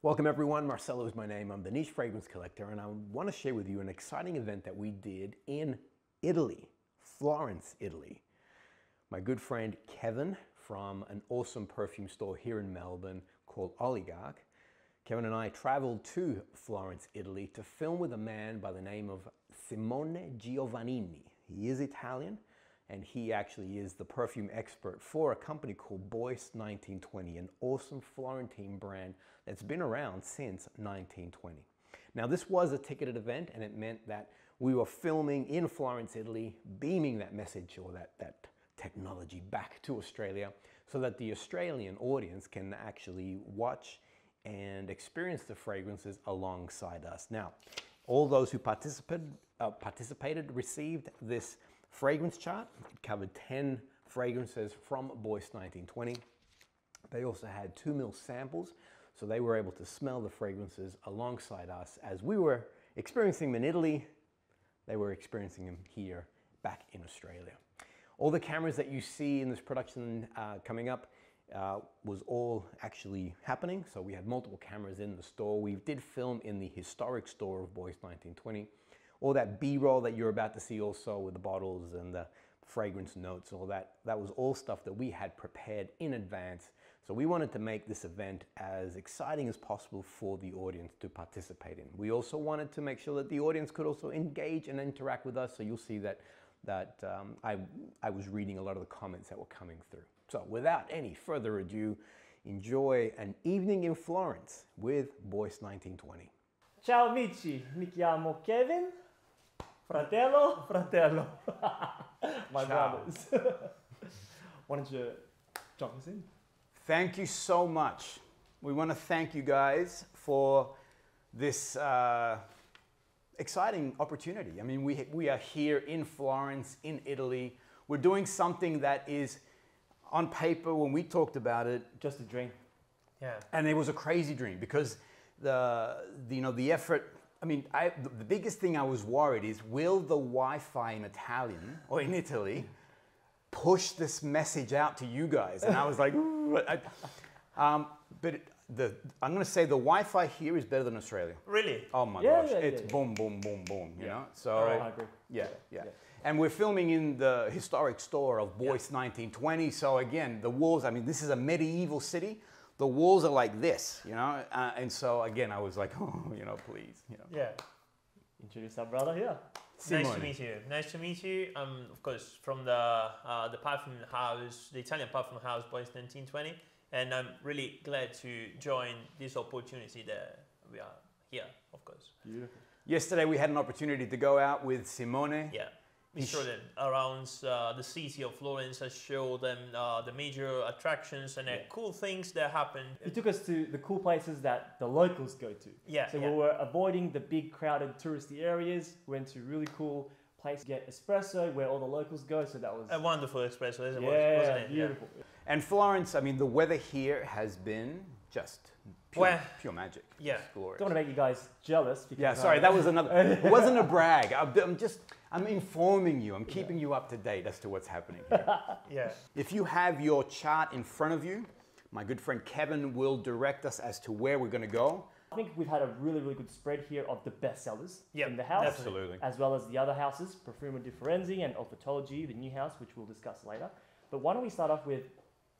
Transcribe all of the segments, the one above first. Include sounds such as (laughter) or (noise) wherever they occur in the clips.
Welcome everyone, Marcelo is my name. I'm the Niche Fragrance Collector and I want to share with you an exciting event that we did in Italy, Florence, Italy. My good friend Kevin from an awesome perfume store here in Melbourne called Oligarch. Kevin and I traveled to Florence, Italy to film with a man by the name of Simone Giovannini. He is Italian and he actually is the perfume expert for a company called Bois 1920, an awesome Florentine brand that's been around since 1920. Now this was a ticketed event and it meant that we were filming in Florence, Italy, beaming that message or that, that technology back to Australia so that the Australian audience can actually watch and experience the fragrances alongside us. Now, all those who participated, uh, participated received this fragrance chart. It covered 10 fragrances from Bois 1920. They also had two mil samples, so they were able to smell the fragrances alongside us as we were experiencing them in Italy. They were experiencing them here back in Australia. All the cameras that you see in this production uh, coming up uh, was all actually happening. So we had multiple cameras in the store. We did film in the historic store of Bois 1920 all that B-roll that you're about to see also with the bottles and the fragrance notes, all that, that was all stuff that we had prepared in advance. So we wanted to make this event as exciting as possible for the audience to participate in. We also wanted to make sure that the audience could also engage and interact with us. So you'll see that, that um, I, I was reading a lot of the comments that were coming through. So without any further ado, enjoy an evening in Florence with Bois 1920. Ciao amici, mi chiamo Kevin Fratello, fratello. (laughs) My Ciao. brothers. (laughs) Why don't you jump us in? Thank you so much. We want to thank you guys for this uh, exciting opportunity. I mean, we, we are here in Florence, in Italy. We're doing something that is on paper when we talked about it, Just a dream. Yeah. and it was a crazy dream because the, the you know the effort. I mean, I, the, the biggest thing I was worried is will the Wi-Fi in Italian or in Italy push this message out to you guys? And I was like, "Ooh," I- um, but it, the I'm going to say the Wi-Fi here is better than Australia. Really? Oh my Yeah, gosh, yeah, it's yeah, yeah. boom, boom, boom, boom. You Yeah. know, so Alright, I agree. yeah, yeah, yeah. And we're filming in the historic store of Bois 1920. So again, the walls. I mean, this is a medieval city. The walls are like this, you know. Uh, and so again, I was like, (laughs) oh, you know, please, you know. Yeah. Introduce our brother here. Nice to meet you. Nice to meet you. Um, of course, from the uh, the perfume house, the Italian perfume house, Bois 1920, and I'm really glad to join this opportunity that we are here. Of course. Beautiful. Yesterday, we had an opportunity to go out with Simone. Yeah. We Ish. showed them around uh, the city of Florence. I showed them uh, the major attractions and the Yeah. cool things that happen. He took us to the cool places that the locals go to. Yeah. So yeah. we were avoiding the big crowded touristy areas, went to really cool place to get espresso where all the locals go. So that was a wonderful espresso, isn't yeah, wasn't it? beautiful. And Florence, I mean, the weather here has been just pure, Well, pure magic. yeah. It's glorious. Don't want to make you guys jealous. Because, Yeah, sorry, uh, that was another. (laughs) It wasn't a brag. I'm I'm just, I'm informing you. I'm keeping you up to date as to what's happening (laughs) here. Yeah. if you have your chart in front of you, my good friend Kevin will direct us as to where we're going to go. I think we've had a really, really good spread here of the best sellers Yep, in the house. definitely. as well as the other houses, Profumo di Firenze and Olfattology, the new house, which we'll discuss later. But why don't we start off with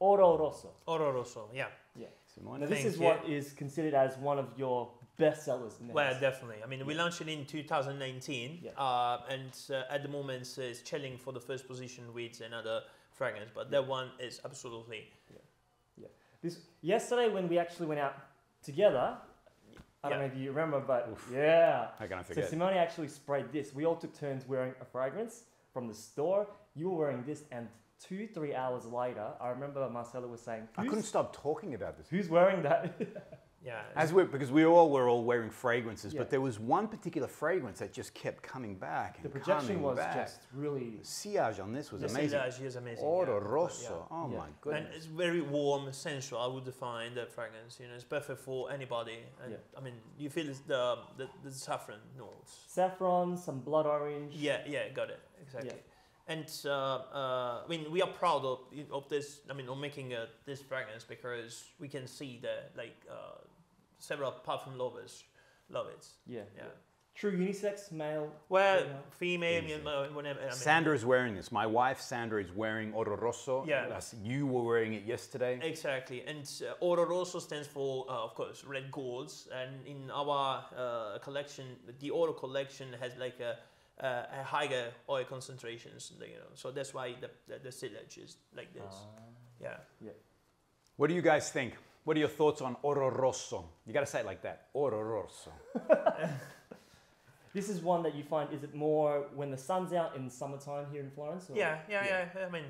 Oro Rosso? Oro Rosso, yeah. Yeah. Simone. Now, this Thank is you. what is considered as one of your best sellers in the Well, house. definitely. I mean, we launched it in 2019, Yeah. uh, and uh, at the moment uh, it's chilling for the first position with another fragrance, but that one is absolutely yeah. This yesterday when we actually went out together, I don't Yeah. know if you remember, but Oof. yeah. How can I So? Simone actually sprayed this. We all took turns wearing a fragrance from the store. You were wearing this, and two, three hours later, I remember Marcelo was saying, I couldn't stop talking about this. who's wearing that?" (laughs) yeah. As we because we all were all wearing fragrances, Yeah. but there was one particular fragrance that just kept coming back. the projection was back. just really The sillage on this was the amazing. sillage is amazing. Oro yeah, but rosso. Oh Yeah. my yeah. goodness. And it's very warm, sensual. I would define that fragrance. You know, it's perfect for anybody. And Yeah. I mean, you feel the, the the saffron notes. saffron, some blood orange. Yeah, yeah, got it exactly. And uh, uh, I mean, we are proud of, of this. I mean, of making uh, this fragrance because we can see that like uh, several perfume lovers love it. Yeah. Yeah. True unisex, male. Well, female. female, Easy. you know. I mean, Sandra is wearing this. My wife, Sandra, is wearing Oro Rosso. Yeah. As You were wearing it yesterday. Exactly, and uh, Oro Rosso stands for, uh, of course, red golds. And in our uh, collection, the Oro collection has like a, uh, a higher oil concentrations. You know, so that's why the the, the sillage is like this. Ah. yeah. What do you guys think? What are your thoughts on Oro Rosso? You got to say it like that. Oro Rosso. (laughs) This is one that you find. Is it more when the sun's out in summertime here in Florence? Or? yeah, yeah, yeah, I mean,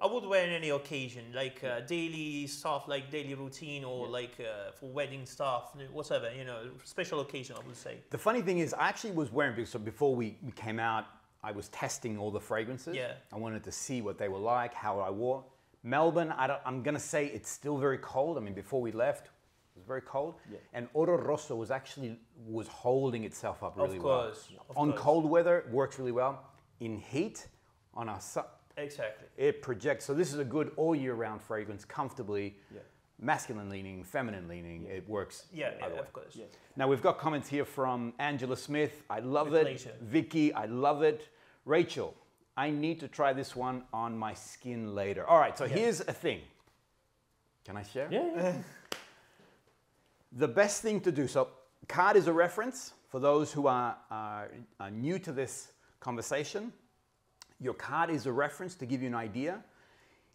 I would wear in any occasion, like uh, daily stuff, like daily routine, or Yeah. like uh, for wedding stuff, whatever. You know, special occasion, I would say. The funny thing is, I actually was wearing because so before we, we came out, I was testing all the fragrances. Yeah. I wanted to see what they were like, how I wore. Melbourne, I don't, I'm gonna say it's still very cold. I mean, before we left, it was very cold. Yeah. And Oro Rosso was actually was holding itself up really of well. course. of On course. cold weather, works really well. In heat, on a Exactly. it projects. So this is a good all year round fragrance, comfortably Yeah. masculine leaning, feminine leaning. It works. Yeah, yeah of course. Yeah. Now we've got comments here from Angela Smith. I love With it. pleasure. Vicky, I love it. Rachel, I need to try this one on my skin later. All right, so Yeah. here's a thing. Can I share? Yeah. yeah. (laughs) The best thing to do. So, card is a reference for those who are, are, are new to this conversation. Your card is a reference to give you an idea.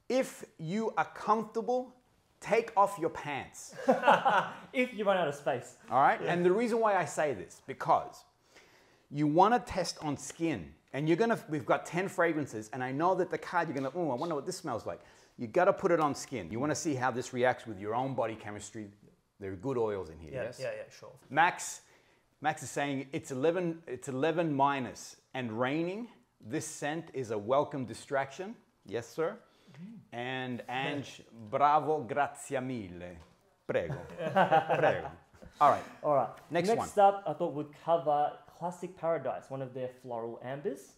If you are comfortable, take off your pants. (laughs) if you run out of space. All right. And the reason why I say this because you want to test on skin, and you're gonna. We've got ten fragrances, and I know that the card you're gonna. Oh, I wonder what this smells like. You got to put it on skin. You want to see how this reacts with your own body chemistry. There are good oils in here. Yeah, yes. yeah, yeah, sure. Max, Max is saying it's 11. It's 11 minus and raining. This scent is a welcome distraction. Yes, sir. And Ange, bravo, grazie mille. Prego. (laughs) Prego. All right. All right. Next Next up, I thought we'd cover Classic Paradise, one of their floral ambers.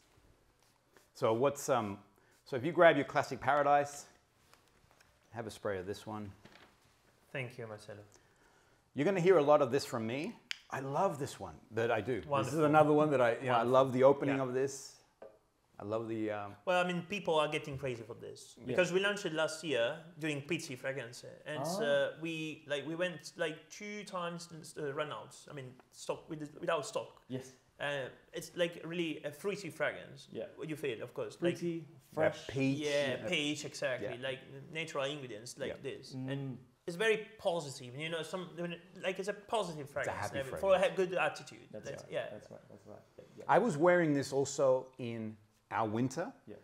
So what's um? So if you grab your classic paradise, have a spray of this one. Thank you, Marcelo. You're going to hear a lot of this from me. I love this one that I do. This is another one that I, you know, I love the opening Yeah. of this. I love the. Um, Well, I mean, people are getting crazy for this Yeah. because we launched it last year doing Pitti fragrance, and Ah. uh, we like we went like two times uh, run outs. I mean, stock with, without stock. Yes. Uh, it's like really a fruity fragrance. Yeah. What you feel, of course. Like, Fruity, fresh. peach. yeah, uh, peach, exactly. yeah. Like natural ingredients like Yeah. this, and Mm. it's very positive. You know, some like it's a positive fragrance happy and everything, for a good attitude. That's That's- right. yeah. That's right. That's right. Yeah. yeah. I was wearing this also in our winter. Yeah.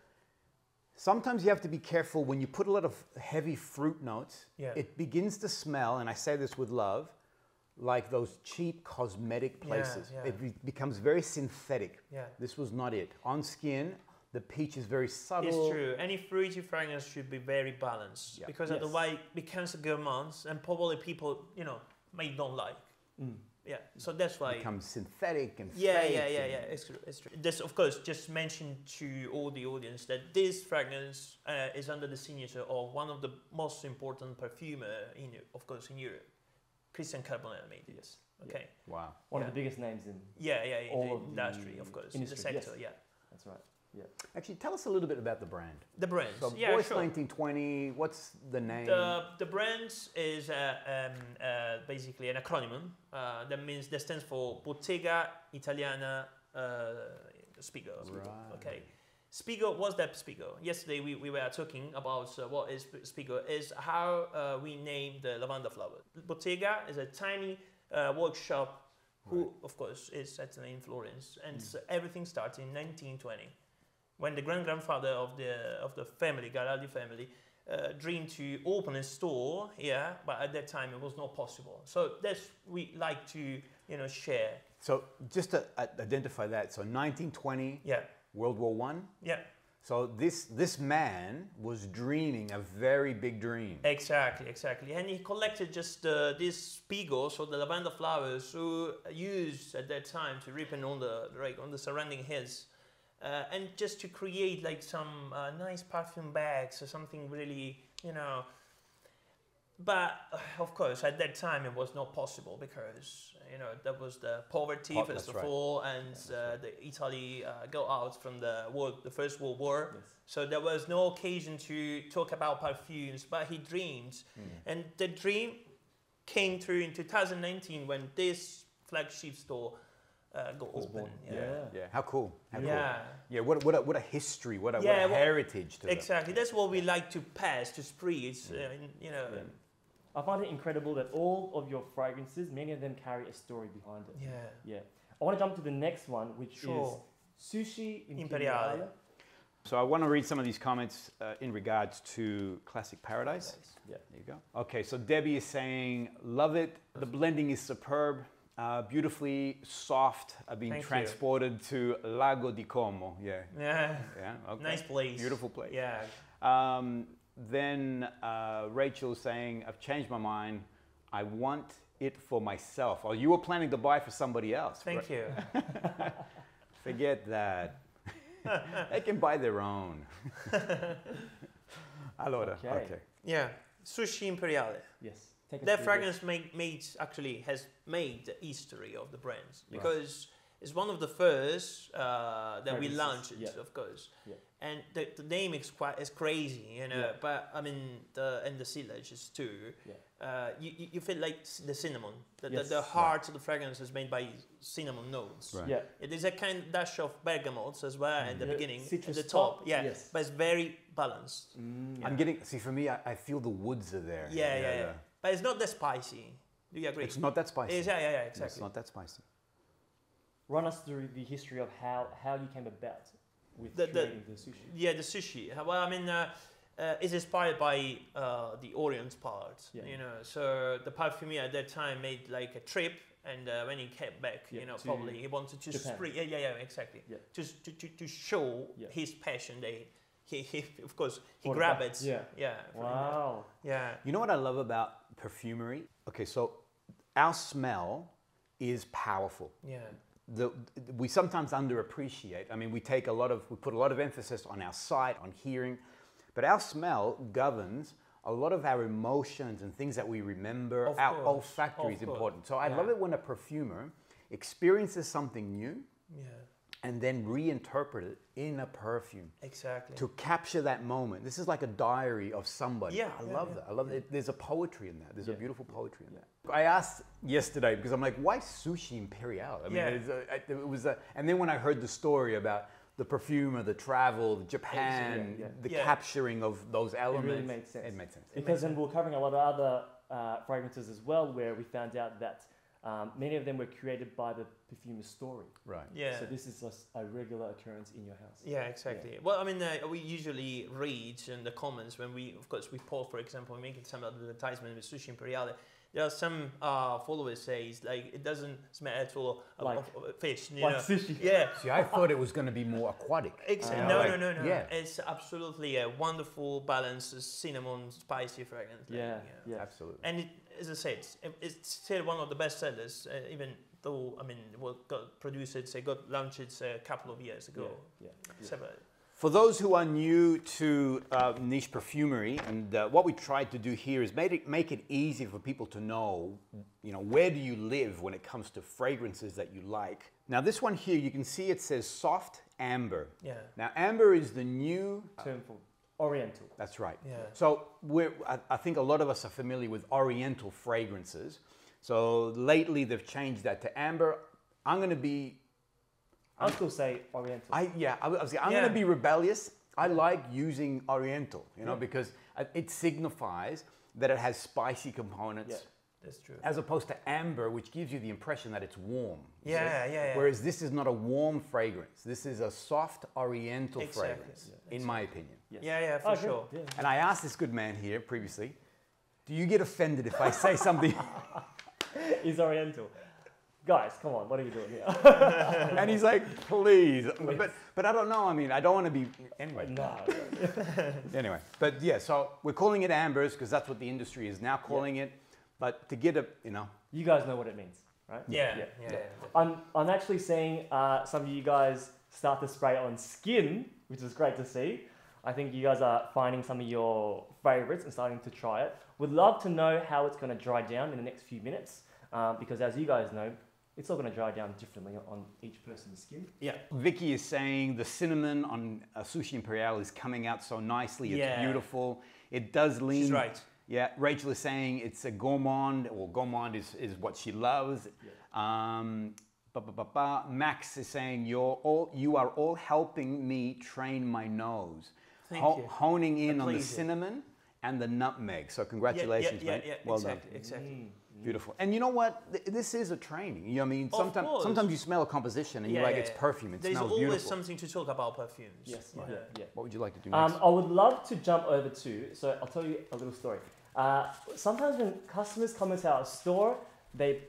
Sometimes you have to be careful when you put a lot of heavy fruit notes. Yeah. It begins to smell, and I say this with love, like those cheap cosmetic Yeah, places. yeah. It be- becomes very synthetic. yeah. This was not it. On skin, the peach is very subtle. It's true. Any fruity fragrance should be very balanced Yeah. because Yes. otherwise it becomes a gourmand and probably people, you know, may don't like. Mm. Yeah. So that's why. It becomes synthetic and yeah, fake yeah, yeah, yeah. It's true. It's true. This, of course, just mention to all the audience that this fragrance uh, is under the signature of one of the most important perfumer in, of course, in Europe, Christian Carbonnel made it. Yes. Okay. Wow. One Yeah. of the biggest names in. Yeah, yeah. In All the of the industry, of course, in the industry, yes. sector. Yeah. That's right. Actually, tell us a little bit about the brand. The brand. So, yeah, Bois sure. 1920, what's the name? The, the brand is uh, um, uh, basically an acronym uh, that means that stands for Bottega Italiana uh, Spigo. Right. Okay. Spigo, what's that Spigo? Yesterday we, we were talking about uh, what is Spigo, is how uh, we name the lavender flower. Bottega is a tiny uh, workshop who, of course, is set in Florence, and so everything starts in 1920 when the grand grandfather of the of the family, Garaldi family, uh, dreamed to open a store here, but at that time it was not possible. So that's we like to you know share. So, just to uh, identify that, so 1920, Yeah, World War One. yeah, So this this man was dreaming a very big dream. exactly, exactly. And he collected just uh, these spigos, so the lavender flowers, who used at that time to ripen on the like on the surrounding hills. Uh, and just to create like some uh, nice perfume bags or something really, you know, but uh, of course, at that time it was not possible because you know there was the poverty Po- first of right. all, and uh, the Italy uh, go out from the world, the First World War. Yes. So there was no occasion to talk about perfumes, but he dreamed, Hmm. and the dream came through in 2019 when this flagship store uh, got Was open. born. Yeah. Yeah. Yeah, how cool. How cool. Yeah. Yeah, what, a- what, a, what a history, what a, what a well, heritage to the- Exactly. That's what we like to pass, to spread. Uh, you know. Yeah. I find it incredible that all of your fragrances, many of them carry a story behind it. Yeah. Yeah. I want to jump to the next one, which Sure. is Sushi Imperiale. Imperiale. So I want to read some of these comments uh, in regards to Classic Paradise. Yeah. There you go. Okay, so Debbie is saying, love it. The blending is superb, uh, beautifully soft. I've been Thank you. transported to Lago di Como. Yeah, (laughs) Yeah. yeah. Okay. Nice place. Beautiful place. Yeah. Um, then uh, Rachel saying, I've changed my mind. I want it for myself. Oh, you were planning to buy for somebody else. Thank you. (laughs) Forget that. (laughs) they can buy their own. allora, Okay. okay. Yeah. Sushi Imperiale. Yes. Take us That fragrance made, made actually has made the history of the brands Right. because it's one of the first uh, that we launched, yeah. of course. Yeah. And the, the name is quite is crazy, you know. Yeah. But I mean, the and the syllables too. Yeah. Uh, you, you- you feel like the cinnamon. The, Yes. the, the heart of the fragrance is made by cinnamon notes. Right. Yeah. It is a kind of dash of bergamots as well at the Yeah, beginning, at citrus the top. top, Yeah, yes. but it's very balanced. Mm, I'm getting, see, for me, I, I feel the woods are there. Yeah, yeah, yeah. But it's not that spicy. Do you agree? It's not that spicy. It's- yeah, yeah, yeah, It's not that spicy. Run us through the history of how, how you came about with The- the- creating the, sushi. Yeah, the sushi. Well, I mean, uh, uh, it's inspired by uh, the Orient part. Yeah. You know, so the parfumier at that time made like a trip, and uh, when he came back, Yeah, you know, probably he wanted to Japan. spread. Yeah, yeah, yeah, exactly. Yeah. Just to, to, to show Yeah. his passion. They, he, he, of course, he grabbed it. yeah. yeah. Wow. Yeah. You know what I love about perfumery? Okay, so our smell is powerful. Yeah. The, we sometimes underappreciate. I mean, we take a lot of, we put a lot of emphasis on our sight, on hearing, but our smell governs a lot of our emotions and things that we remember. Of our course, olfactory of is course. important. So I Yeah. love it when a perfumer experiences something new Yeah. And then reinterpret it in a perfume. Exactly. to capture that moment. This is like a diary of somebody. Yeah, I yeah, love yeah, that. I love it. There's a poetry in that. There's a beautiful poetry in that. I asked yesterday because I'm like, why sushi imperial? I mean, Yeah. it's a, I- it was a, and then when I heard the story about the perfume perfumer, the travel, the Japan, yeah. the Yeah. capturing of those elements, It really made sense. It made sense. Because then we we're covering a lot of other uh, fragrances as well, where we found out that um, many of them were created by the perfumer's story. Right. yeah. So this is just a regular occurrence in your house. Yeah, exactly. Well, I mean, uh, we usually read in the comments when we, of course, we post, for example, we making some advertisement with Sushi Imperiale. There are some uh, followers says like it doesn't smell at all of, Like- of, of fish. You Like know? sushi. Yeah. (laughs) See, I thought it was going to be more aquatic. Exactly. Uh, no, like- no, no, no. yeah. It's absolutely a wonderful balance, of cinnamon, spicy fragrance. like, Yeah, yeah. Absolutely. And it, as I said, it's, it's still one of the best sellers, uh, even though, I mean, well, got produced, it, say, got launched a couple of years ago. Yeah, yeah. Several- For those who are new to uh, niche perfumery, and uh, what we tried to do here is make it, make it easy for people to know, you know, where do you live when it comes to fragrances that you like. Now, this one here, you can see it says soft amber. Yeah. Now, amber is the new. Term for Oriental. That's right. Yeah. So we're, I, I think a lot of us are familiar with Oriental fragrances. So lately they've changed that to amber. I'm going to be I'll still say Oriental. I yeah, I, was- I'm Yeah. going to be rebellious. I like using Oriental, you know, Yeah. because uh, it signifies that it has spicy components, Yeah. That's true. as opposed to amber, which gives you the impression that it's warm. Yeah, yeah, yeah. Whereas this is not a warm fragrance. This is a soft Oriental Exactly. fragrance, Yeah. in my opinion. Yes. Yeah, yeah, for I sure. Yeah. And I asked this good man here previously, do you get offended if I say something? (laughs) Is Oriental. Guys, come on, what are you doing here? (laughs) and he's like, please. But, but I don't know. I mean, I don't want to be. Anyway. no. (laughs) Anyway. But yeah, so we're calling it ambers because that's what the industry is now calling it. But to get a, you know, You guys know what it means, right? Yeah, yeah, yeah. I'm, I'm actually seeing uh, some of you guys start to spray on skin, which is great to see. I think you guys are finding some of your favorites and starting to try it. Would love to know how it's going to dry down in the next few minutes um, because, as you guys know, it's all going to dry down differently on each person's skin. Yeah. Vicky is saying the cinnamon on uh, sushi imperial is coming out so nicely. It's Yeah. beautiful. It does lean. She's right. Yeah, Rachel is saying it's a gourmand, or gourmand is, is what she loves. Um, ba, ba, ba, ba. Max is saying you're all, you are all helping me train my nose, Thank you. honing in on the cinnamon and the nutmeg. So congratulations, yeah, mate. yeah, yeah, well exactly, done. exactly. Beautiful. And you know what? This is a training. You know, I mean, sometimes sometimes you smell a composition and you're like, yeah, it's perfume. It There's smells always beautiful. something to talk about perfumes. Yes, Yeah. yeah, yeah. What would you like to do Um, next? I would love to jump over to, so I'll tell you a little story. Uh, sometimes when customers come into our store, they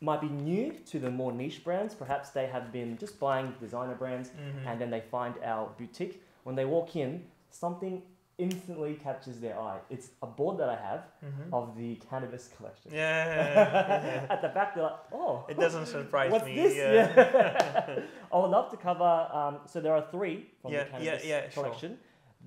might be new to the more niche brands. Perhaps they have been just buying designer brands Mhm. and then they find our boutique. When they walk in, something instantly catches their eye. It's a board that I have Mhm. of the cannabis collection. Yeah. (laughs) At the back, they're like, oh, it doesn't surprise what's me. this? Yeah. Yeah. (laughs) I would love to cover. Um, so there are three from Yeah, the yeah, cannabis collection. sure.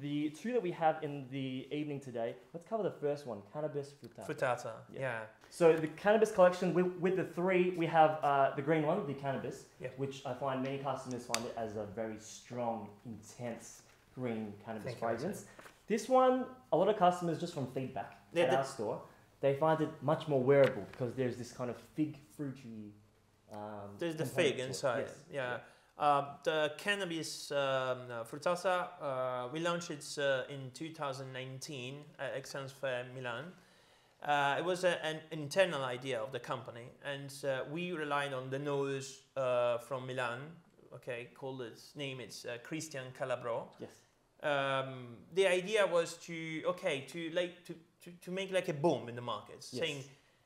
The two that we have in the evening today. Let's cover the first one, cannabis fruta. Frittata. Yeah. Yeah. So the cannabis collection with, with the three, we have uh, the green one, the cannabis, Yeah. which I find many customers find it as a very strong, intense green cannabis Thank fragrance. This one, a lot of customers just from feedback Yeah, at the- our store, they find it much more wearable because there's this kind of fig fruity. Um, There's the fig inside. Yes. Yeah. Uh, the cannabis um, uh, Fruttata, uh, we launched it uh, in 2019 at Esxence Fair Milan. Uh, it was a, an internal idea of the company, and uh, we relied on the nose uh, from Milan. Okay, called its name it's uh, Christian Calabro. Yes. Um, the idea was to okay to like to, to, to make like a boom in the markets, Yes. saying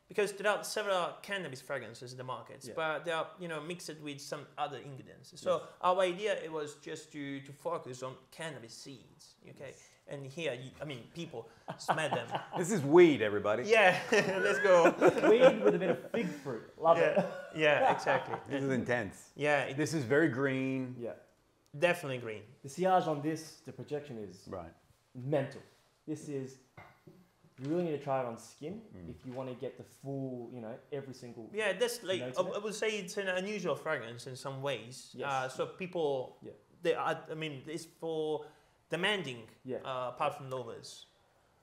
because there are several cannabis fragrances in the markets, Yeah. but they are you know mixed with some other ingredients. So Yes. our idea it was just to, to focus on cannabis seeds. Okay, and here you, I mean people smell them. (laughs) This is weed, everybody. yeah, (laughs) let's go. (laughs) Weed with a bit of fig fruit. Love yeah, it. yeah, exactly. This is intense. Yeah, it, This is very green. Yeah. definitely green. The sillage on this, the projection is Right. mental. This is you really need to try it on skin Mm. if you want to get the full, you know, every single. Yeah, that's like I, I would say it's an unusual fragrance in some ways. Yes. Uh, so people, Yeah. they are, I mean, it's for demanding Yeah. uh, parfum lovers.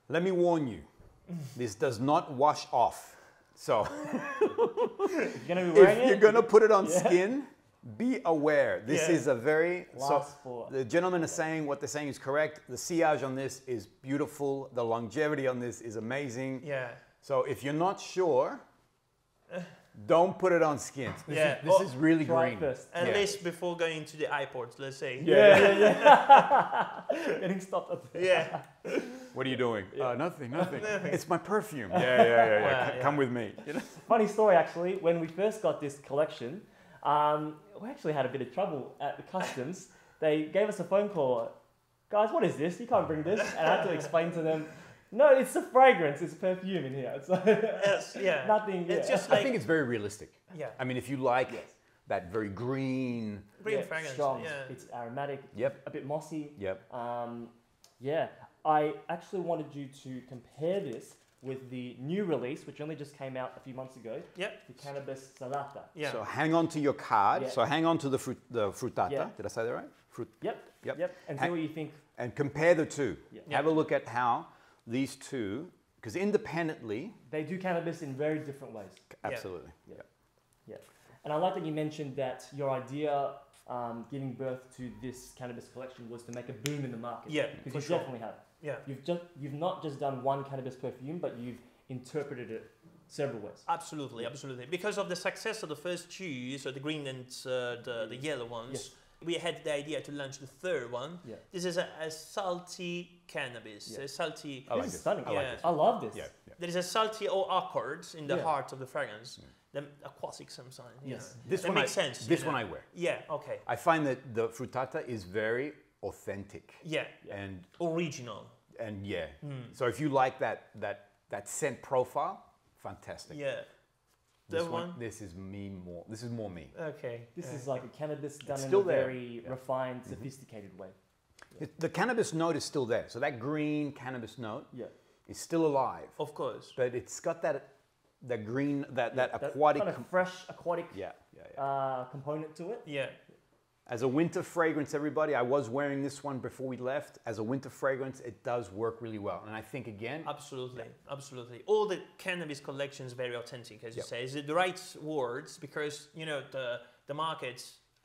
Let me warn you. (laughs) This does not wash off. So (laughs) If you're gonna be (laughs) wearing if you're gonna put it on Yeah. skin, be aware. This Yeah. is a very so. last for The gentleman is saying what they're saying is correct. The sillage on this is beautiful. The longevity on this is amazing. Yeah. So if you're not sure, don't put it on skin. This, Yeah. is, this is really try green. first. At Yeah. least before going to the airport, let's say. Yeah, yeah, yeah. (laughs) Getting stopped at the Yeah. (laughs) What are you doing? Yeah. Uh, nothing, nothing. it's my perfume. Yeah, yeah, yeah, yeah. (laughs) Yeah, yeah. Come with me. Funny story, actually. When we first got this collection, um, we actually had a bit of trouble at the customs. They gave us a phone call. Guys, what is this? You can't bring this. And I had to explain to them, no, it's a fragrance. It's perfume in here. (laughs) It's Yes, yeah. nothing. It's yeah. just I think it's very realistic. yeah, I mean, if you like Yes. that very green. green Yeah, fragrance. Strong. Yeah. It's aromatic. Yep. A bit mossy. Yep. Um, yeah, I actually wanted you to compare this with the new release, which only just came out a few months ago. Yep. The Cannabis Salata. Yeah. So hang on to your card. Yeah. So hang on to the fruit, the fruttata. Yeah. Did I say that right? Fruit. Yep. Yep. Yep. And Ha- see what you think. And compare the two. Yeah. Have a look at how these two, because independently, They do cannabis in very different ways. absolutely. Yep. And I like that you mentioned that your idea um, giving birth to this cannabis collection was to make a boom in the market. Yeah, Because you sure. definitely have. Yeah. You've just you've not just done one cannabis perfume, but you've interpreted it several ways. Absolutely, absolutely. Because of the success of the first two, so the green and uh, the, the yellow ones, Yes. we had the idea to launch the third one. Yeah. This is a, a salty cannabis, Yeah. a salty. I like this is it. stunning. I like Yeah. it. I love this. Yeah. yeah. There is a salty or accord in the Yeah. heart of the fragrance. Mm. The aquatic sometimes. you Yes. know. This that one makes I, sense. This you one know. I wear. Yeah. Okay. I find that the fruttata is very authentic Yeah. Yeah. and Original. and yeah. Mm. So if you like that that that scent profile, fantastic. Yeah. This one, one? this is me more. This is more me. Okay. This yeah. is like a cannabis done in still a there. very Yeah. refined, Mhm. sophisticated way. It- the cannabis note is still there. So that green cannabis note Yeah. is still alive, Of course. but it's got that that green that that That aquatic. kind of fresh aquatic yeah, yeah, yeah. uh, component to it. Yeah. As a winter fragrance, everybody, I was wearing this one before we left. As a winter fragrance, it does work really well. And I think again, Absolutely, absolutely. All the cannabis collections very authentic, as you Yep. say. Is it the right words? Because you know the the market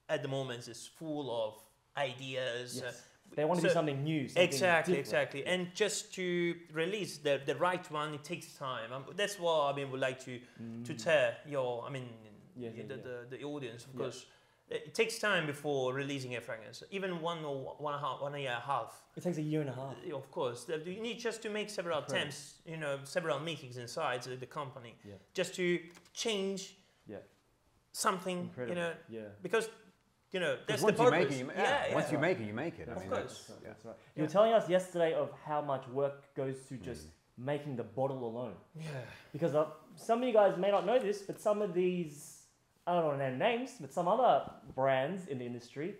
at the moment is full of ideas. uh, They want to do something new. Something exactly, different. exactly. And just to release the, the right one, it takes time. Um, that's what I mean. Would like to to tell your, I mean, Mm. Yeah, yeah, the, yeah. The, the audience, of Yeah. course. It takes time before releasing a fragrance. Even one or one and a half, one year and a half. It takes a year and a half. Of course, you need just to make several Incredible. attempts, you know, several meetings inside the, the company, Yeah. just to change Yeah. something, Incredible. you know, Yeah. because, you know, that's once the you make it, you, yeah, yeah, yeah. once you make it, you make it. I That's mean, course. that's- That's right, yeah. You were telling us yesterday of how much work goes to just making the bottle alone. yeah. Because uh, some of you guys may not know this, but some of these, I don't want to name names, but some other brands in the industry,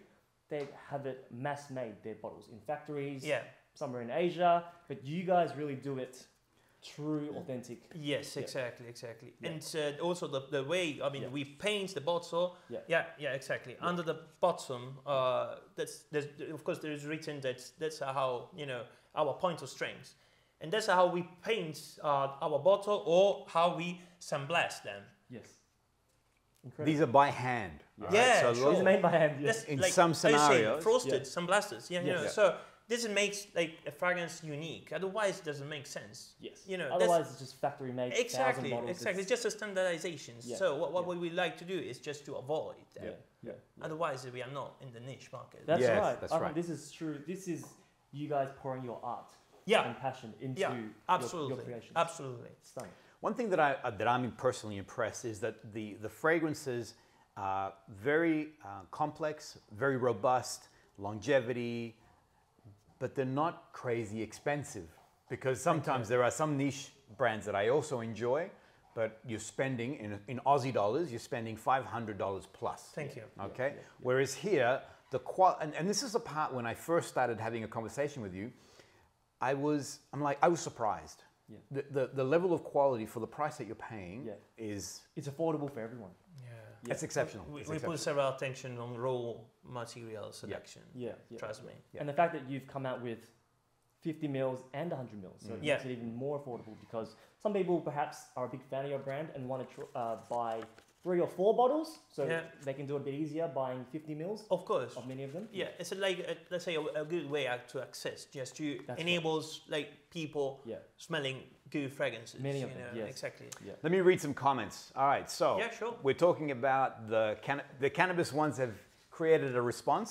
they have it mass made, their bottles in factories, Yeah. somewhere in Asia, but you guys really do it true, authentic. Yes, Yeah. exactly, exactly. Yeah. And uh, also the, the way, I mean, Yeah. we paint the bottle. Yeah. yeah, yeah, exactly. Under the bottom, uh, that's, there's, of course, there is written that that's how, you know, our point of strength. And that's how we paint uh, our bottle or how we sandblast them. Yes. Incredible. These are by hand. all Yeah, So sure. These are made by hand. Yes. In like, some as you say, scenarios, frosted yeah. sandblasters. Yeah, you know, Yeah. so this makes like a fragrance unique. Otherwise, it doesn't make sense. Yes. You know, Otherwise, it's just factory made. Exactly, bottles. exactly. It's It's- just a standardization. Yeah, So what, what yeah. we would like to do is just to avoid that. yeah, yeah. yeah. Otherwise, we are not in the niche market. That's Yes, right. that's I think right. This is true. This is you guys pouring your art yeah, and passion into Yeah, your- your, absolutely, creations. absolutely. Stunning. One thing that I uh, that I'm personally impressed is that the the fragrances are very uh, complex, very robust, longevity, but they're not crazy expensive because sometimes there are some niche brands that I also enjoy, but you're spending in in Aussie dollars, you're spending five hundred dollars plus. Thank you. Okay. Whereas here, the qual and, and this is the part when I first started having a conversation with you, I was I'm like I was surprised. Yeah. The, the the level of quality for the price that you're paying Yeah. is It's affordable for everyone. Yeah. it's exceptional. We, It's we exceptional. put several attention on raw material selection. Yeah. yeah. Trust me. Yeah. And the fact that you've come out with 50 mils and 100 mils, so it Yeah. makes it even more affordable because some people perhaps are a big fan of your brand and want to tr- uh, buy three or four bottles, so Yeah. they can do it a bit easier buying 50 mils Of course. of many of them. Yeah, it's a, like a, let's say a, a good way to access, just to right. enables like people Yeah. smelling good fragrances. Many of you them, know, yes. Exactly. Let me read some comments. All right, so Yeah, sure. we're talking about the canna- the cannabis ones have created a response.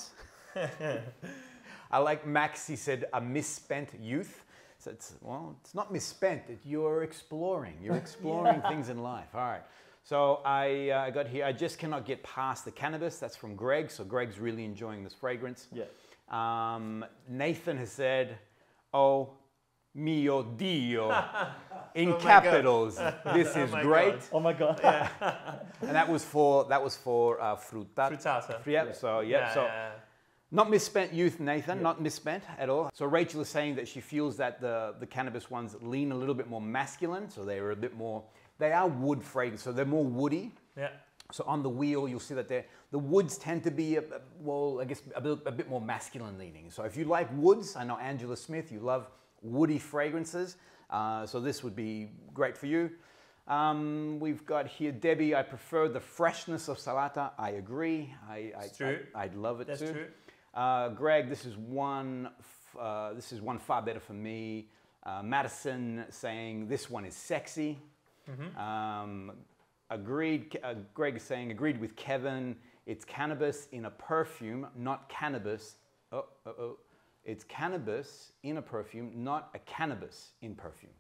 (laughs) I like Max. He said a misspent youth. So it's well, it's not misspent. It, you're exploring. You're (laughs) exploring things in life. All right. So I uh, got here. I just cannot get past the cannabis. That's from Greg. So Greg's really enjoying this fragrance. Yeah. Um, Nathan has said, "Oh mio Dio," (laughs) in Oh capitals. (laughs) This Oh is my great, God. Oh my god. (laughs) and that was for that was for uh. Frittata. Yep. So yep. so yeah. not misspent youth, Nathan. Yeah. Not misspent at all. So Rachel is saying that she feels that the the cannabis ones lean a little bit more masculine. So they are a bit more. They are wood fragrance, so they're more woody. yeah. So on the wheel, you'll see that they're, the woods tend to be, a, a- well, I guess a bit, a bit more masculine leaning. So if you like woods, I know Angela Smith, you love woody fragrances. Uh, so this would be great for you. Um, we've got here Debbie. I prefer the freshness of salata. I agree. I, I, true. I, would love it That's too. true. Uh, Greg, this is one. Uh, this is one far better for me. Uh, Madison saying this one is sexy. Mm-hmm. Um, agreed. Uh, Greg is saying agreed with Kevin. It's cannabis in a perfume, not cannabis. Oh, oh, oh. It's cannabis in a perfume, not a cannabis in perfume.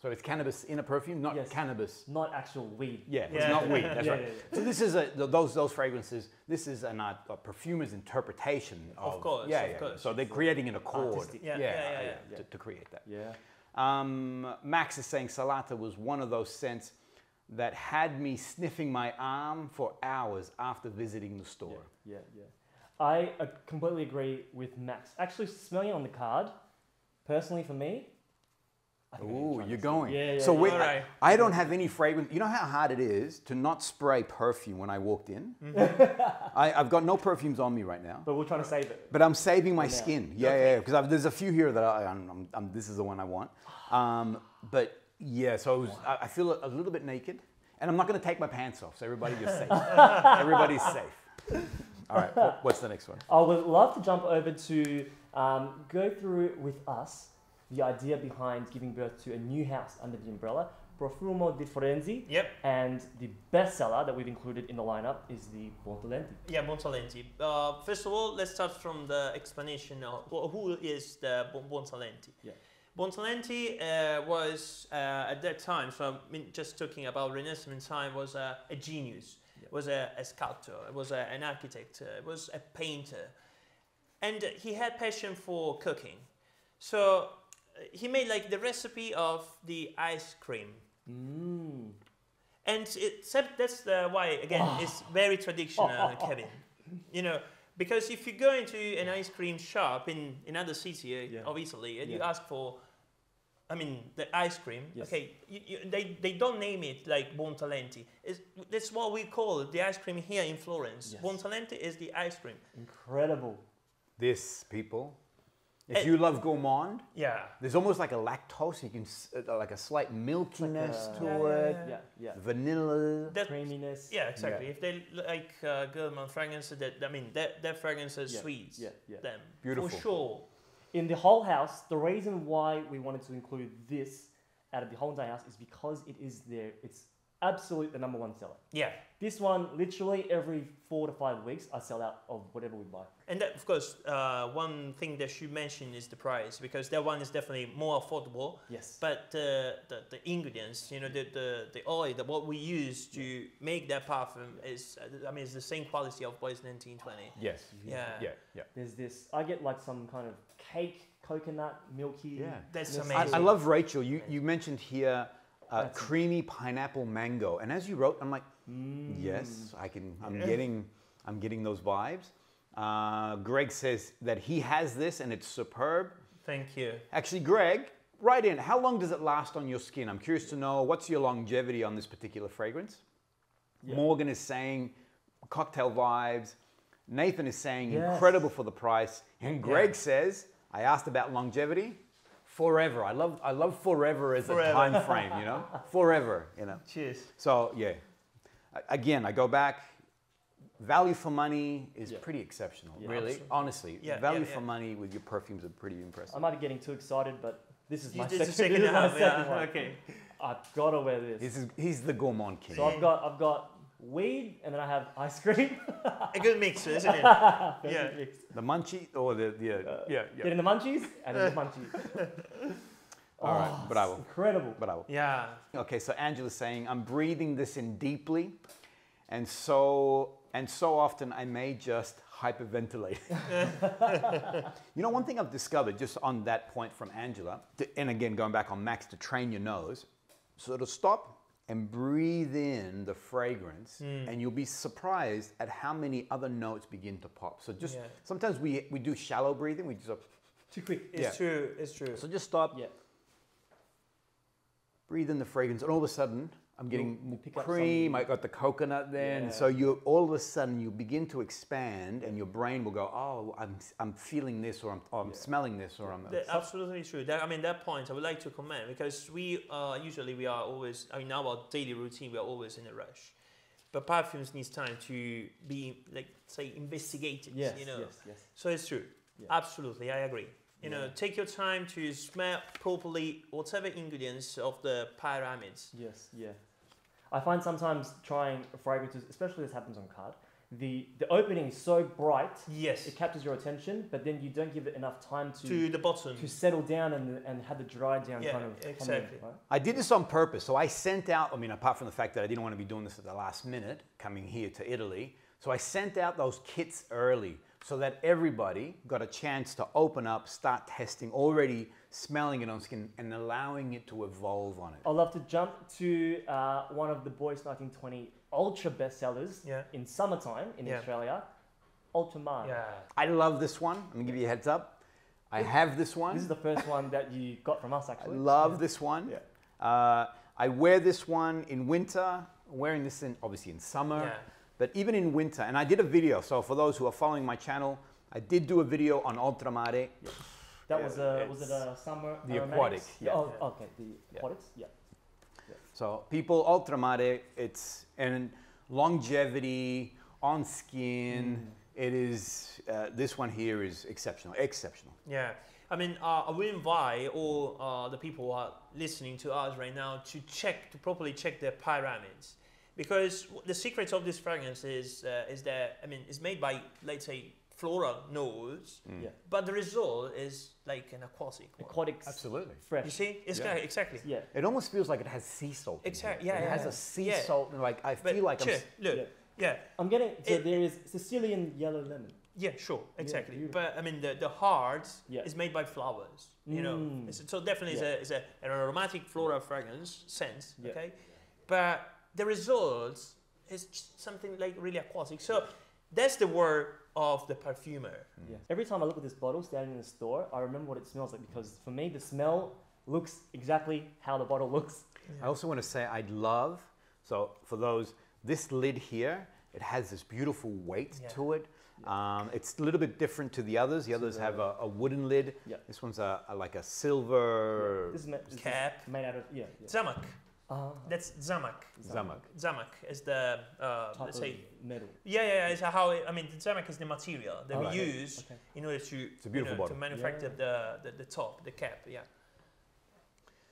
So it's cannabis in a perfume, not Yes. cannabis. Not actual weed. Yeah, it's not weed. That's (laughs) Yeah, right. yeah, yeah. So this is a those those fragrances. This is an, uh, a perfumer's interpretation of. Of course, Yeah, of yeah. course. So they're creating an accord. Artistic. Yeah, yeah, yeah, yeah. To, to create that. Yeah. Um, Max is saying Salata was one of those scents that had me sniffing my arm for hours after visiting the Yeah. store. Yeah. Yeah. I uh, completely agree with Max. Actually, smelling it on the card, personally for me. I think I need to (laughs) Ooh, you're going. Yeah, yeah. so wait, Alright. I, I don't have any fragrance. You know how hard it is to not spray perfume when I walked in? I, I've got no perfumes on me right now. But we're trying to save it. But I'm saving my skin. Yeah, yeah, because there's a few here that I, I'm, I'm, I'm- this is the one I want. Um, but yeah, so I, was, I, I feel a, a little bit naked, and I'm not going to take my pants off, so everybody (laughs) is safe. Everybody's safe. All right, what- what's the next one? I would love to jump over to um, go through with us the idea behind giving birth to a new house under the umbrella, Profumo di Firenze. Yep. And the bestseller that we've included in the lineup is the Buontalenti. Yeah, Buontalenti. Uh, first of all, let's start from the explanation of who is the Buontalenti. Yeah. Buontalenti uh, was uh, at that time, so I mean, just talking about Renaissance time, was a, a genius, Yeah. was a, a sculptor, was a, an architect, uh, was a painter, and he had passion for cooking. So he made like the recipe of the ice cream. Mm. And it, so that's the why again it's very traditional, Kevin. You know, because if you go into an ice cream shop in another city uh, Yeah. of Italy and you ask for, I mean, the ice cream, Yes. okay, you, you, they, they don't name it like Buontalenti. It's, that's what we call the ice cream here in Florence. Yes. Buontalenti is the ice cream. Incredible. This, people. If Eh. you love gourmand, Yeah. there's almost like a lactose. You can uh, like a slight milkiness a- to Yeah, yeah, it, Yeah, yeah. vanilla. That, Creaminess. yeah, exactly. If they like uh, Gourmand fragrances, that I mean, that, that fragrance is Yeah, sweet. yeah, yeah. Them. Beautiful. For sure. In the whole house, the reason why we wanted to include this out of the whole entire house is because it is there. It's absolute the number one seller. Yeah. This one, literally every four to five weeks, I sell out of whatever we buy. And that, of course, uh, one thing that you mentioned is the price because that one is definitely more affordable. Yes. But uh, the, the ingredients, you know, the, the, the oil, the, what we use to make that perfume is, uh, I mean, it's the same quality of Bois 1920. Yes. Yeah. Yeah. Yeah. There's this. I get like some kind of cake, coconut, milky. Yeah. That's amazing. I, I love Rachel. You, you mentioned here uh, creamy pineapple mango, and as you wrote, I'm like, Mm. yes, I can. I'm Yeah. getting, I'm getting those vibes. Uh, Greg says that he has this and it's superb. Thank you. Actually, Greg, write in. How long does it last on your skin? I'm curious to know what's your longevity on this particular fragrance. Yeah. Morgan is saying cocktail vibes. Nathan is saying Yes. incredible for the price, and Greg Yeah. says I asked about longevity. Forever. I love I love forever as Forever. a time frame. You know, (laughs) forever. You know. Cheers. So yeah, again, I go back. Value for money is Yeah. pretty exceptional. Yeah. really, Absolutely. honestly, Yeah, value yeah, for money with your perfumes are pretty impressive. I might be getting too excited, but this is You my did second, (laughs) second this is my second yeah. one. Okay. I've got to wear this. This is he's the gourmand king. So I've got I've got weed and then I have ice cream. A good mixture, isn't it? (laughs) Yeah. The munchie or the, the uh, yeah, yeah. Getting the munchies and then the munchies. (laughs) All right, Oh, bravo, Incredible. bravo. Yeah. Okay, so Angela's saying, I'm breathing this in deeply, and so and so often I may just hyperventilate. (laughs) you know, one thing I've discovered just on that point from Angela, to- and again going back on Max to train your nose, so to stop and breathe in the fragrance, hmm. and you'll be surprised at how many other notes begin to pop. So just Yeah. sometimes we we do shallow breathing, we just Too quick. It's Yeah. true. It's true. so just stop, Yeah. breathe in the fragrance, and all of a sudden I'm getting you pick up cream. I got the coconut then, Yeah. so you all of a sudden you begin to expand, and your brain will go, "Oh, I'm I'm feeling this, or I'm, or I'm Yeah. smelling this, or I'm." That- absolutely true. That, I mean, that point I would like to comment because we uh, usually we are always, I mean, in our daily routine we are always in a rush, but perfumes needs time to be like say investigated. Yes. you know. Yes. Yes. So it's true. Yeah. Absolutely, I agree. You know, take your time to smell properly whatever ingredients of the pyramids. Yes. Yeah. I find sometimes trying fragrances, especially this happens on card, the the opening is so bright, Yes. it captures your attention, but then you don't give it enough time to to the bottom. to settle down and and have the dry down Yeah, kind of come in, exactly. right? I did this on purpose. So I sent out, I mean, apart from the fact that I didn't want to be doing this at the last minute, coming here to Italy. So I sent out those kits early so that everybody got a chance to open up, start testing, already smelling it on skin and allowing it to evolve on it. I'd love to jump to uh, one of the Bois 1920 ultra bestsellers Yeah. in summertime in Yeah. Australia, Oltremare. Yeah. I love this one. I'm gonna give you a heads up. I have this one. This is the first one that you got from us, actually. (laughs) I actually. love this one. Yeah. Uh, I wear this one in winter. I'm wearing this in obviously in summer, Yeah. But even in winter. And I did a video. So for those who are following my channel, I did do a video on Oltremare. That was a was it a summer The aromatics? aquatic, yeah. Oh, okay. The Yeah. aquatics. Yeah. So people Oltremare, it's and longevity on skin. It is uh, this one here is exceptional, exceptional. Yeah, I mean, uh, I will invite all uh, the people who are listening to us right now to check, to properly check their pyramids, because the secret of this fragrance is uh, is that I mean, it's made by let's say floral notes, Yeah. but the result is like an aquatic one. Aquatics. Absolutely. Fresh. You see, it's Yeah. kinda- exactly. Yeah. It almost feels like it has sea salt. in Exact- it. yeah, It yeah, has yeah. a sea Yeah. salt, and like I But feel like I'm. look, Yeah. yeah. I'm getting so It- there is Sicilian yellow lemon. Yeah, sure, exactly. beautiful. but I mean, the, the heart Yeah. is made by flowers. You know, Mm. It's- so definitely Yeah. it's, a, it's a, an aromatic floral fragrance sense. Yeah. Okay, but the results is something like really aquatic. So that's the work of the perfumer. Yeah. Every time I look at this bottle standing in the store, I remember what it smells like because for me the smell looks exactly how the bottle looks. I also want to say I'd love, so for those, this lid here, it has this beautiful weight Yeah. to it. Um, it's a little bit different to the others. The others have a, a wooden lid. Yeah. This one's a, a- like a silver This is, ma- this is Cap. made out of yeah. yeah. Zamak. Ah, That's zamak. zamak. Zamak is the uh, type let's of say metal. yeah yeah yeah. It's how it, I mean the zamak is the material that we Alright. use Okay. in order to a beautiful you know, to manufacture Yeah. the, the the top the cap yeah.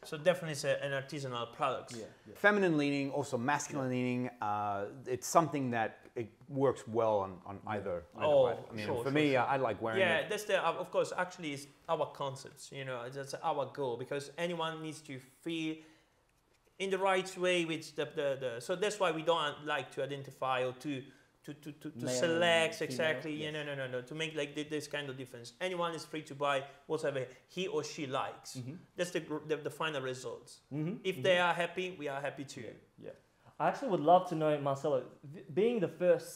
So definitely it's a, an artisanal product. Yeah. yeah. Feminine leaning, also masculine leaning. Uh, it's something that it works well on, on either. either Oh, way. I mean, sure, for sure, me, sure. I, I like wearing Yeah, it. that's the uh, of course actually it's our concepts. You know, that's our goal because anyone needs to feel in the right way with the, the, the so that's why we don't like to identify or to to, to, to, to select exactly female, yeah no no no no to make like thi- this kind of difference anyone is free to buy whatever he or she likes Mhm. that's the, the the final results Mm-hmm. if they are happy we are happy too Yeah. I actually would love to know, Marcelo, being the first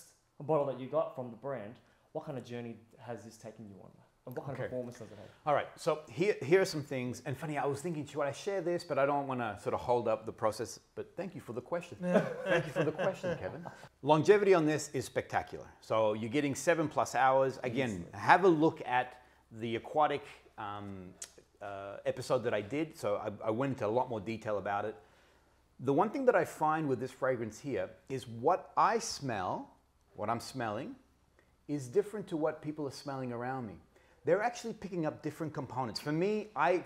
bottle that you got from the brand, what kind of journey has this taken you on? And what kind Okay. of performance does it have? All right, so here, here are some things. And funny, I was thinking, should I share this? But I don't want to sort of hold up the process. But thank you for the question. (laughs) thank you for the question, Kevin. Longevity on this is spectacular. So you're getting seven plus hours. Again, have a look at the aquatic um, uh, episode that I did. So I, I went into a lot more detail about it. The one thing that I find with this fragrance here is what I smell, what I'm smelling, is different to what people are smelling around me. They're actually picking up different components. For me, I,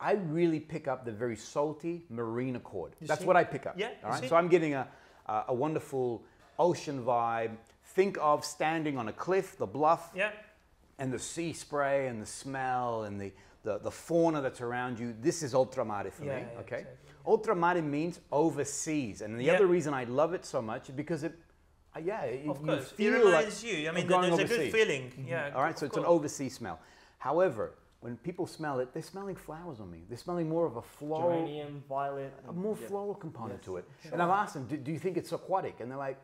I really pick up the very salty marine accord. You That's see? what I pick up. Yeah, All right. So I'm getting a, a, a wonderful ocean vibe. Think of standing on a cliff, the bluff, yeah and the sea spray and the smell and the, the, the fauna that's around you. This is Oltremare for Yeah, me. yeah, okay. exactly. Oltremare means overseas, and the Yeah. other reason I love it so much is because it, yeah, it, of you course it feel like reminds you i mean going there's a good feeling yeah All right, of so it's an overseas smell. However, when people smell it, they're smelling flowers on me. They're smelling more of a floral, Geranium, violet. a more yeah. floral component Yes. to it. And I've asked them, do, do you think it's aquatic? And they're like,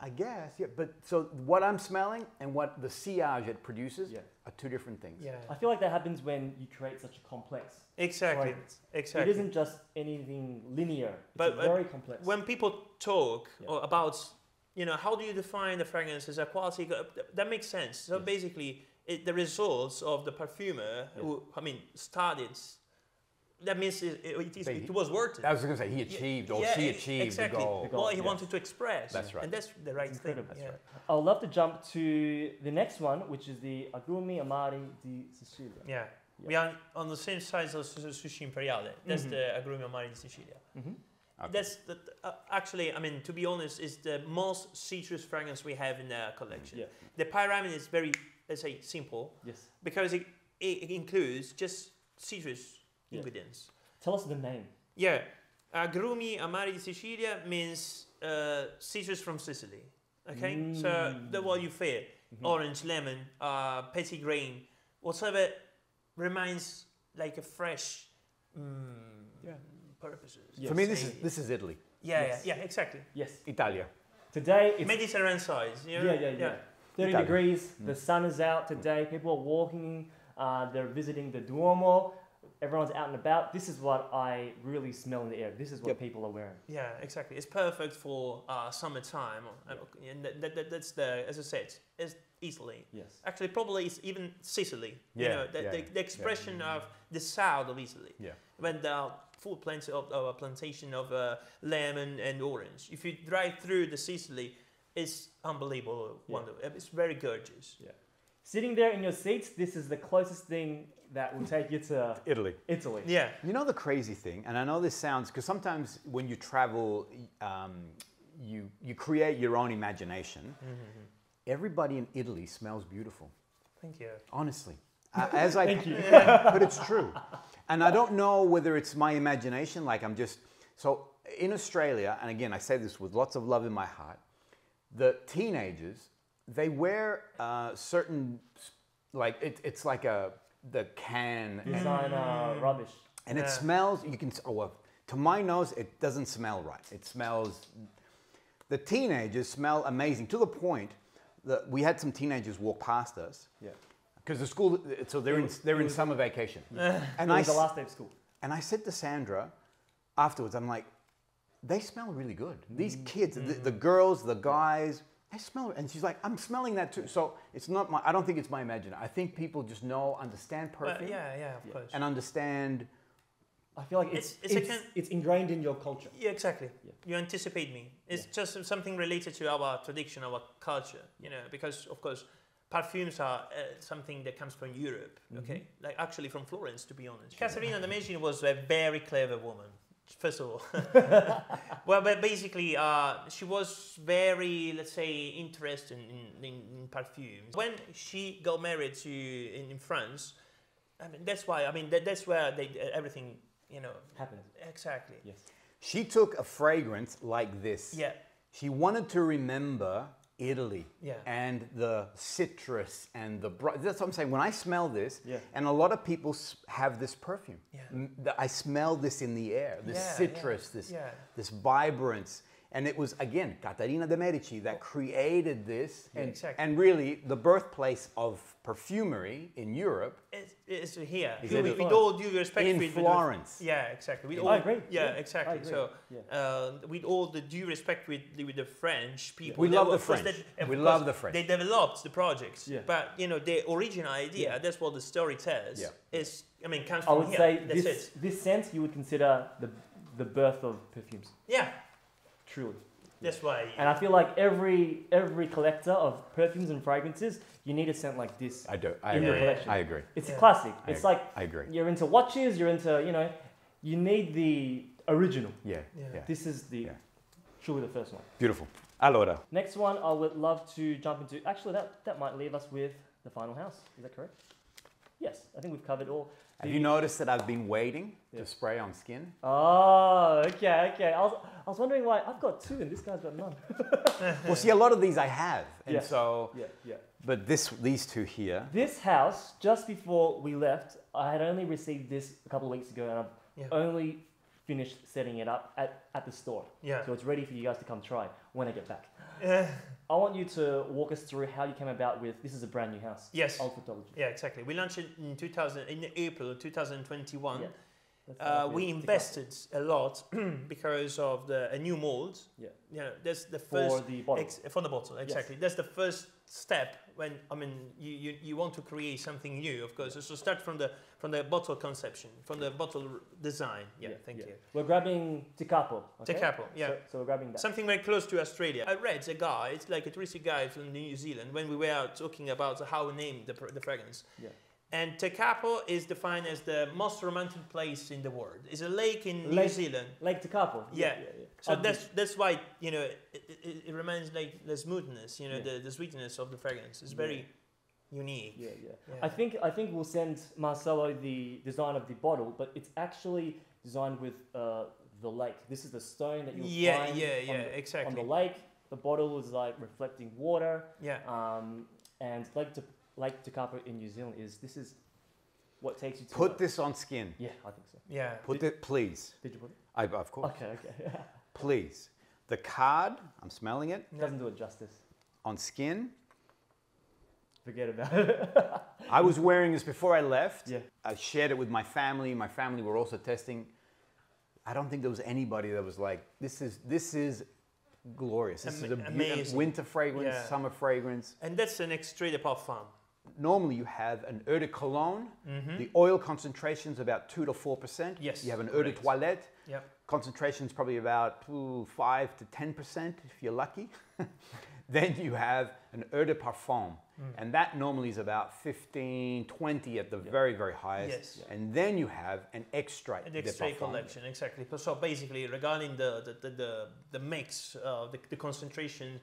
I guess, yeah. But so what I'm smelling and what the sillage it produces Yeah. are two different things. yeah I feel like that happens when you create such a complex exactly fragrance. exactly It isn't just anything linear. It's But, a uh, very complex. when people talk Yeah. about you know how do you define the fragrance as aquatic uh, th- that makes sense so Yes. basically it, the results of the perfumer who i mean started that means it, it, it, is, it was worth it I was going to say he achieved or Yeah, she achieved exactly. the goal. The goal. what he yes. wanted to express That's right. and that's the right thing incredible. yeah. I would love to jump to the next one, which is the Agrumi Amari di Sicilia. yeah Yeah. we are on the same side as Su- Sushi Imperiale. That's Mhm. the Agrumi Amari di Sicilia. hmm Okay. That's the, uh, actually, I mean, to be honest, is the most citrus fragrance we have in the collection. Yeah. The pyramid is very, let's say, simple Yes. because it, it, includes just citrus Yeah. ingredients. Tell us the name. Yeah, Agrumi Amari di Sicilia means uh, citrus from Sicily. Okay, so the what you feel, Mhm. orange, lemon, uh, petitgrain, whatever reminds like a fresh mm, Yeah. Purposes. Yes. For me, this is this is Italy, yeah, Yes. yeah, yeah, exactly. Yes. Italia. Today it's Mediterranean size. You know? yeah, yeah, yeah. 30 Italy. degrees, the sun is out today, people are walking, uh, they're visiting the Duomo, everyone's out and about. This is what I really smell in the air. This is what Yep. people are wearing. Yeah, exactly. It's perfect for uh, summertime. Um, And that, that, that- that's the, as I said, it's Italy. Yes. Actually, probably it's even Sicily. Yeah, you know, the, yeah, the, the expression of the south of Italy. Yeah. When there are full plenty of, of a plantation of uh, lemon and orange. If you drive through the Sicily, it's unbelievable. Yeah. Wonderful. It's very gorgeous. Yeah. Sitting there in your seats, this is the closest thing that will take you to Italy. Italy. Yeah. You know the crazy thing, and I know this sounds because sometimes when you travel, um, you you create your own imagination. Mm-hmm. Everybody in Italy smells beautiful. Thank you. Honestly, (laughs) as I Thank you. (laughs) but it's true, and I don't know whether it's my imagination. Like I'm just so in Australia, and again I say this with lots of love in my heart. The teenagers they wear uh, certain like it, it's like a the can Design uh, rubbish. and it smells you can oh well, to my nose it doesn't smell right it smells the teenagers smell amazing to the point that we had some teenagers walk past us. Yeah. because the school so they're in they're in summer vacation. (laughs) And it I the last day of school. and I said to Sandra afterwards I'm like they smell really good. These mm-hmm. kids the, the mm-hmm. girls the guys they smell and she's like I'm smelling that too. So it's not my I don't think it's my imagination. I think people just know understand Well, perfume yeah, yeah, of course. and understand I feel like it's It's- it's it's, it's, ingrained in your culture. Yeah, exactly. Yeah. You anticipate me. It's just something related to our tradition, our culture, you know, because of course, perfumes are uh, something that comes from Europe, okay? Like actually from Florence, to be honest. Caterina de' Medici was a very clever woman, first of all. (laughs) well, but basically, uh, she was very, let's say, interested in, in, in perfumes. When she got married to in, in France, I mean, that's why, I mean, that, that's where they, everything, you know, Happens. exactly. Yes. She took a fragrance like this. Yeah. She wanted to remember Italy Yeah. and the citrus and the bright. That's what I'm saying. When I smell this, Yeah. and a lot of people s- have this perfume. Yeah. I smell this in the air. This Yeah, citrus, this yeah. this vibrance. And it was again Caterina de' Medici that created this, and, exactly. and really the birthplace of perfumery in Europe. It's, it's here. Is with, it with all due respect, in with, with- Florence? yeah, exactly. With I all, agree. Yeah, Yeah, exactly. Agree. So, Yeah. uh, with all the due respect with the, with the French people, We they love the French. they- We love the French. They developed the projects, Yeah. but you know the original idea. Yeah. That's what the story tells. Yeah. Is I mean comes I from would here. say That's this it. this scent you would consider the the birth of perfumes. Yeah, Truly. That's why. And I feel like every every collector of perfumes and fragrances, you need a scent like this. I do. I In your agree. collection. I agree. It's Yeah. a classic. I It's agree. like I agree. you're into watches, you're into, you know, you need the original. Yeah. Yeah. yeah. This is the Yeah. truly the first one. Beautiful. Allora. Next one I would love to jump into. Actually, that, that might leave us with the final house. Is that correct? Yes, I think we've covered all. Have you noticed that I've been waiting Yeah. to spray on skin? Oh, okay, okay. I was, I was wondering why I've got two and this guy's got none. (laughs) Well, see, a lot of these I have, and Yeah. so, Yeah, yeah. but this, these two here, This house, just before we left, I had only received this a couple of weeks ago, and I've Yeah. only finished setting it up at, at the store. Yeah. So it's ready for you guys to come try when I get back. Yeah. (laughs) I want you to walk us through how you came about with this is a brand new house. Yes. Olfattology. Yeah, exactly. We launched it in 2000 in April 2021. Yeah. Uh, we invested a lot (clears throat) because of the a new mold. Yeah. Know, that's the first For the bottle. ex- for the bottle. Exactly. That's the first step when I mean you, you, you want to create something new, of course. So start from the from the bottle conception, from the bottle design. Yeah, thank you. We're grabbing Tekapo. Okay? Tekapo, yeah. So, so we're grabbing that. Something very close to Australia. I read a guy, it's like a touristy guy from New Zealand, when we were out talking about how we name the, the fragrance. Yeah. And Tekapo is defined as the most romantic place in the world. It's a lake in New Zealand. Lake Tekapo. Yeah. yeah, So Of the- that's that's why you know it, it, it reminds like the smoothness, you know, Yeah. the, the sweetness of the fragrance. It's Yeah. very unique. Yeah, yeah. Yeah. I think I think we'll send Marcelo the design of the bottle, but it's actually designed with uh, the lake. This is the stone that you Yeah, find yeah, on the, exactly. on the lake. The bottle is like reflecting water, Yeah. um, and Lake Te- Lake Tekapo in New Zealand is this is what takes you to. put a- this on skin. Yeah, I think so. Yeah. Put it, please. Did you put it? I, of course. Okay, okay. (laughs) Please. The card, I'm smelling it, Doesn't do it justice. on skin. forget about it. (laughs) I was wearing this before I left. Yeah. I shared it with my family. My family were also testing. I don't think there was anybody that was like, "This is this is glorious. This is a Ama- amazing. winter fragrance, Yeah. summer fragrance." And that's the next extrait de parfum. Normally, you have an eau de cologne. The oil concentration is about two to four percent. Yes, You have an eau de toilette. Yep. concentration is probably about ooh, 5 to 10% if you're lucky. (laughs) then you have an eau de parfum, Mm. and that normally is about 15, 20 at the very, very highest. Yes. Yeah. And then you have an de extrait parfum. collection, exactly. So basically, regarding the the, the, the, the mix, uh, the, the concentration,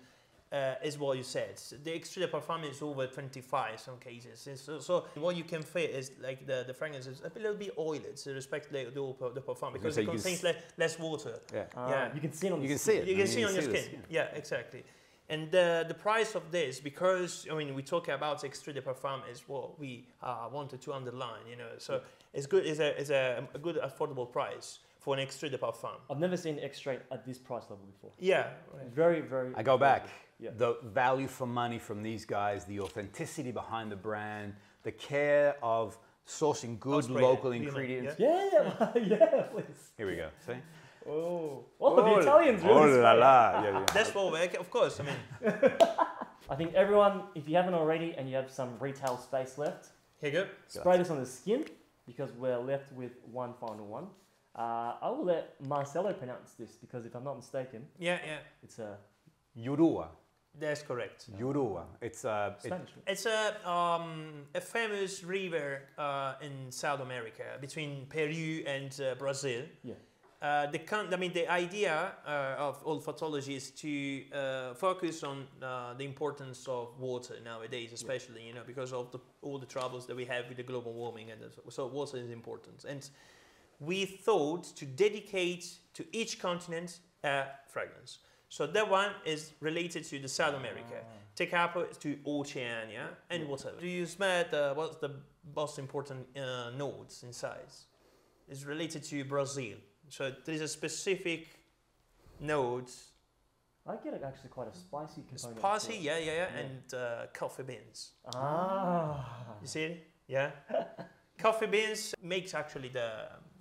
uh, is what you said. The extrait de parfum is over 25 in some cases. So, so what you can feel is like the, the fragrance is a little bit oily to respect the, the, the parfum because it contains le- less water. Yeah. Ah, Yeah. You can see it on You the can skin. see it. You I can mean, see you on your see the skin. skin. Yeah, exactly. And the, the price of this, because I mean, we talk about extrait de parfum is what we uh, wanted to underline. You know, so it's good. It's a, it's a, a good affordable price for an extrait de parfum. I've never seen extrait at this price level before. Yeah. Very, very. I go back. Yeah. The value for money from these guys, the authenticity behind the brand, the care of sourcing good spray local it. Do you know? ingredients. Yeah, (laughs) yeah, please. Here we go. See? Oh, oh, the Italians really. Oh la la. Yeah, yeah. That's what we, of course. I mean, (laughs) I think everyone, if you haven't already and you have some retail space left, here you go. spray this on the skin because we're left with one final one. Uh, I will let Marcelo pronounce this because if I'm not mistaken, Yeah, yeah. it's a Jurua. That's correct. Jurua. It's uh, it- Spanish. It's a um, a famous river uh, in South America between Peru and uh, Brazil. Yeah. Uh, the con- I mean, the idea uh, of Olfattology is to uh, focus on uh, the importance of water nowadays, especially you know because of the, all the troubles that we have with the global warming, and so- so water is important. And we thought to dedicate to each continent a fragrance. So that one is related to the South America. Tekapo to Oceania and whatever. Do you smell the, what's the most important uh, notes inside? It's related to Brazil. So there is a specific note, I get it actually quite a spicy component. spicy, yeah, yeah, yeah, Yeah. and uh, coffee beans. Ah. You see it? Yeah. (laughs) coffee beans makes actually the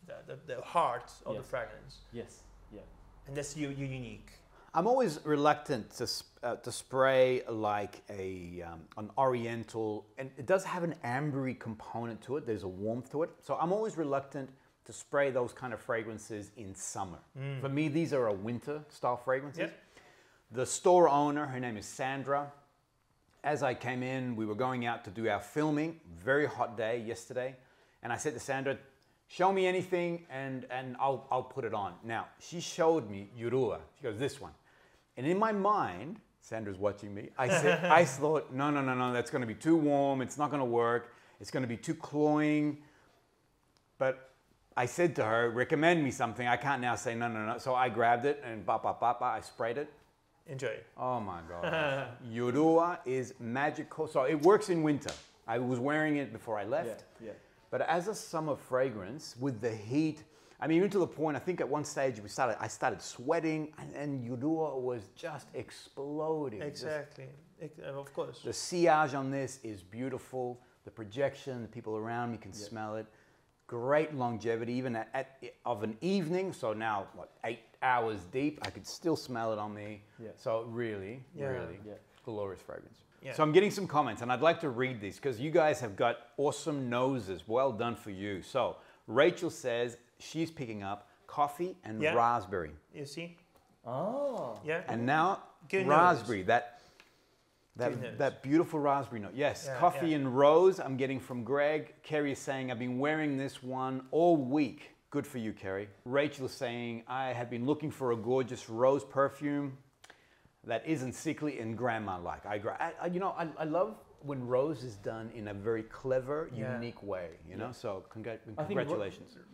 the, the, the heart of the fragrance, Yes. Yeah. and that's you, you unique. I'm always reluctant to, uh, to spray like a, um, an oriental, and it does have an ambery component to it. There's a warmth to it. So I'm always reluctant to spray those kind of fragrances in summer. For me, these are a winter style fragrances. Yeah. The store owner, her name is Sandra. As I came in, we were going out to do our filming. Very hot day yesterday. And I said to Sandra, show me anything and, and I'll, I'll put it on. Now, she showed me Jurua. She goes, this one. And in my mind, Sandra's watching me, I (laughs) said, I thought, no, no, no, no, that's going to be too warm. It's not going to work. It's going to be too cloying. But I said to her, recommend me something. I can't now say no, no, no. So I grabbed it and ba, ba, ba, ba, I sprayed it. Enjoy. Oh my (laughs) God. Jurua is magical. So it works in winter. I was wearing it before I left. Yeah. Yeah. But as a summer fragrance, with the heat, I mean, even to the point, I think at one stage we started, I started sweating, and, and was just exploding. Exactly. Ex- uh, of course. the sillage on this is beautiful. The projection, the people around me can Yeah. smell it. Great longevity, even at, at of an evening. So now, what, eight hours deep, I could still smell it on me. Yeah. So really, Yeah. really Yeah. glorious fragrance. Yeah. So I'm getting some comments, and I'd like to read these because you guys have got awesome noses. Well done for you. So Rachel says she's picking up coffee and Yeah. raspberry, You see? Oh. Yeah. and now Good raspberry. That that, that beautiful raspberry note. Yes, Yeah, coffee yeah. and rose. I'm getting from Greg. Kerry is saying I've been wearing this one all week. Good for you, Kerry. Rachel is saying I have been looking for a gorgeous rose perfume that isn't sickly and grandma-like. I, gra- I, I you know, I, I love when rose is done in a very clever, Yeah. unique way. You know, Yeah. so congrat- I think ro-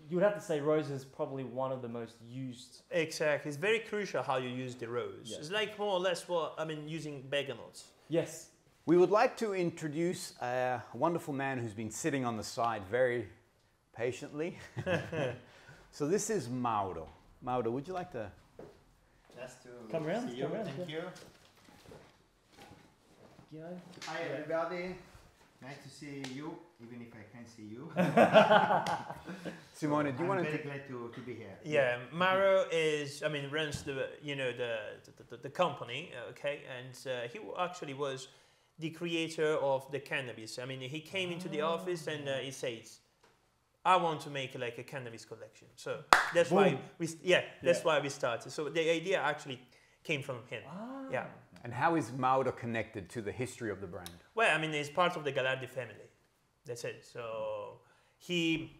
You would have to say rose is probably one of the most used. Exactly. It's very crucial how you use the rose. Yeah. It's like more or less what I mean using bergamot. Yes. We would like to introduce a wonderful man who's been sitting on the side very patiently. (laughs) so this is Mauro. Mauro, would you like to? Nice to Come around, see you. come around, Thank you. You know, Hi everybody. Nice to see you, even if I can't see you. (laughs) Simone, do you I'm want very to? glad to, to be here. Yeah, Mauro is, I mean, runs the, you know, the, the, the, the company, okay, and uh, he actually was the creator of the cannabis. I mean, he came into the office and uh, he says, I want to make like a cannabis collection. So that's why we, yeah, that's Yeah. why we started. So the idea actually came from him. Ah. Yeah. And how is Mauro connected to the history of the brand? Well, I mean, he's part of the Galardi family. That's it. So he